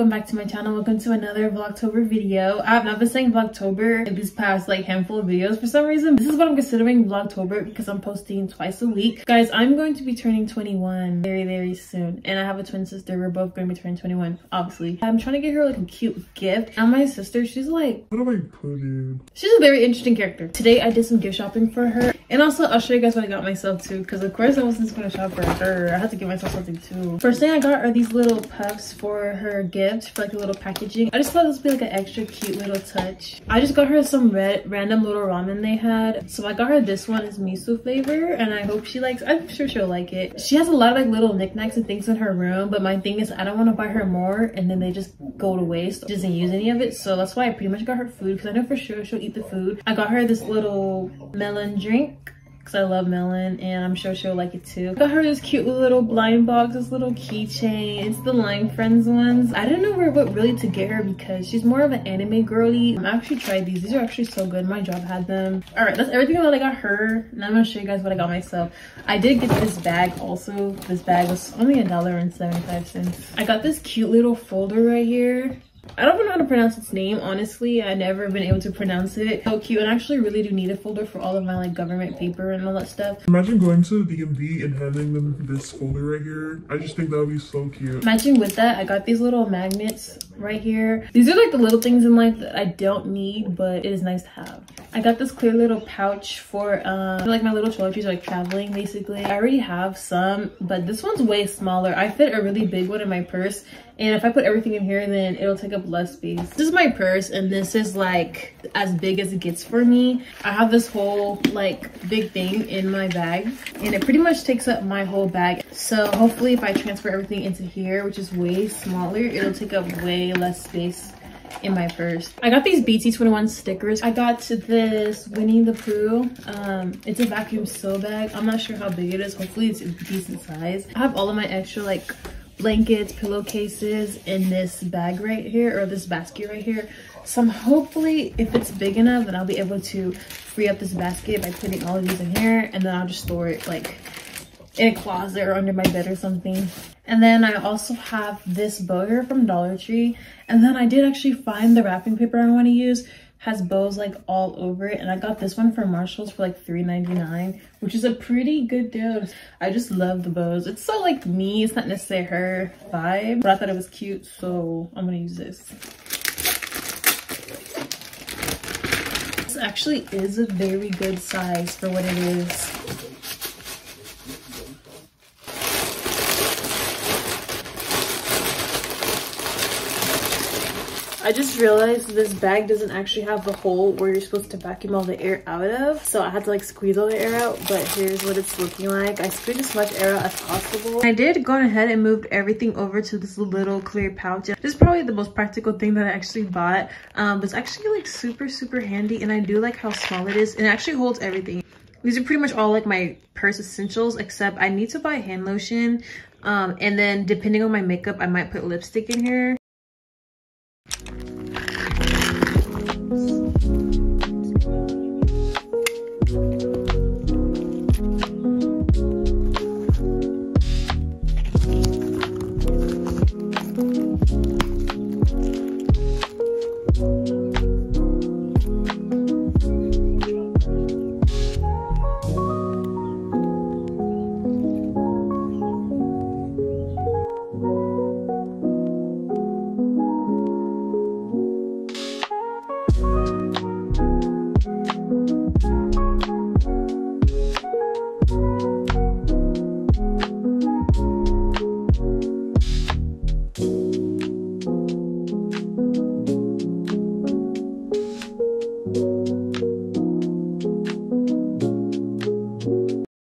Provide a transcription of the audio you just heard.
Welcome back to my channel. Welcome to another vlogtober video. I have not been saying vlogtober in these past like handful of videos for some reason. This is what i'm considering vlogtober because i'm posting twice a week. Guys i'm going to be turning 21 very very soon and i have a twin sister. We're both going to be turning 21 obviously. I'm trying to get her like a cute gift. And my sister she's like what do i put in she's a very interesting character. Today i did some gift shopping for her. And also i'll show you guys what i got myself too because of course i wasn't just going to shop for her. I had to get myself something too. First thing i got are these little puffs for her gift for like a little packaging. I just thought this would be like an extra cute little touch. I just got her some red random little ramen they had. So I got her this one is miso flavor and I hope she likes I'm sure she'll like it. She has a lot of like little knickknacks and things in her room but my thing is I don't want to buy her more and then they just go to waste. She doesn't use any of it so that's why I pretty much got her food because I know for sure she'll eat the food. I got her this little melon drink because I love melon and I'm sure she'll like it too. I Got her this cute little blind box, this little keychain. It's the Line Friends ones. I didn't know where what really to get her because she's more of an anime girly. I actually tried these. These are actually so good. My job had them. All right, that's everything that I got her. Now I'm gonna show you guys what I got myself. I did get this bag also. This bag was only a dollar and 75 cents. I got this cute little folder right here I don't know how to pronounce its name, honestly. i never been able to pronounce it. So cute, and I actually really do need a folder for all of my like government paper and all that stuff. Imagine going to the DMV and handing them this folder right here. I just think that would be so cute. Matching with that, I got these little magnets right here. These are like the little things in life that I don't need, but it is nice to have. I got this clear little pouch for um, like my little toiletries like traveling basically. I already have some, but this one's way smaller. I fit a really big one in my purse and if I put everything in here, then it'll take up less space. This is my purse and this is like as big as it gets for me. I have this whole like big thing in my bag and it pretty much takes up my whole bag. So hopefully if I transfer everything into here, which is way smaller, it'll take up way less space in my purse. I got these BT21 stickers. I got this Winnie the Pooh. Um, it's a vacuum sew bag. I'm not sure how big it is. Hopefully it's a decent size. I have all of my extra like blankets, pillowcases in this bag right here or this basket right here. So I'm hopefully if it's big enough then I'll be able to free up this basket by putting all of these in here and then I'll just store it like in a closet or under my bed or something. And then I also have this bow from Dollar Tree. And then I did actually find the wrapping paper I want to use has bows like all over it. And i got this one from marshalls for like $3.99 which is a pretty good deal. I just love the bows. It's so like me. It's not necessarily her vibe but i thought it was cute so i'm gonna use this. This actually is a very good size for what it is I just realized this bag doesn't actually have the hole where you're supposed to vacuum all the air out of. So I had to like squeeze all the air out, but here's what it's looking like. I squeezed as much air out as possible. I did go ahead and moved everything over to this little clear pouch. This is probably the most practical thing that I actually bought. Um, but it's actually like super, super handy. And I do like how small it is. And it actually holds everything. These are pretty much all like my purse essentials, except I need to buy hand lotion. Um, and then depending on my makeup, I might put lipstick in here.